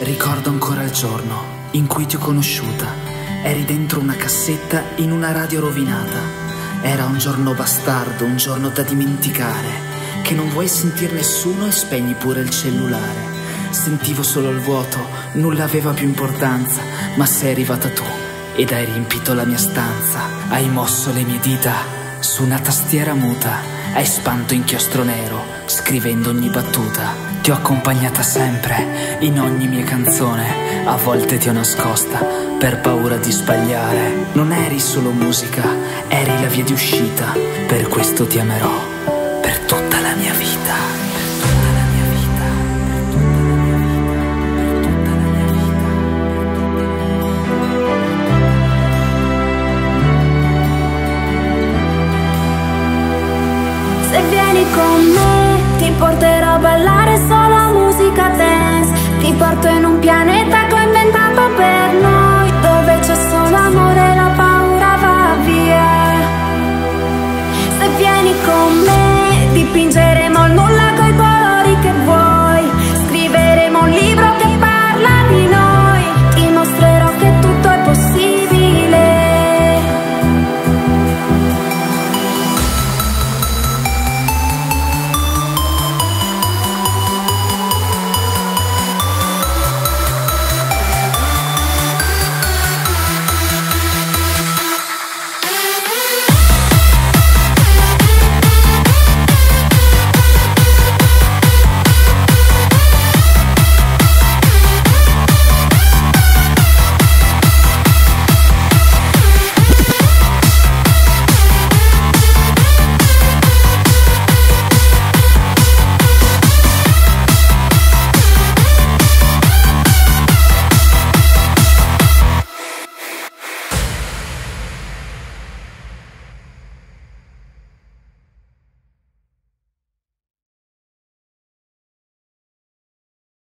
Ricordo ancora il giorno in cui ti ho conosciuta. Eri dentro una cassetta in una radio rovinata. Era un giorno bastardo, un giorno da dimenticare. Che non vuoi sentire nessuno e spegni pure il cellulare. Sentivo solo il vuoto, nulla aveva più importanza, ma sei arrivata tu ed hai riempito la mia stanza, hai mosso le mie dita su una tastiera muta. Hai spanto inchiostro nero, scrivendo ogni battuta. Ti ho accompagnata sempre, in ogni mia canzone. A volte ti ho nascosta, per paura di sbagliare. Non eri solo musica, eri la via di uscita. Per questo ti amerò, Come.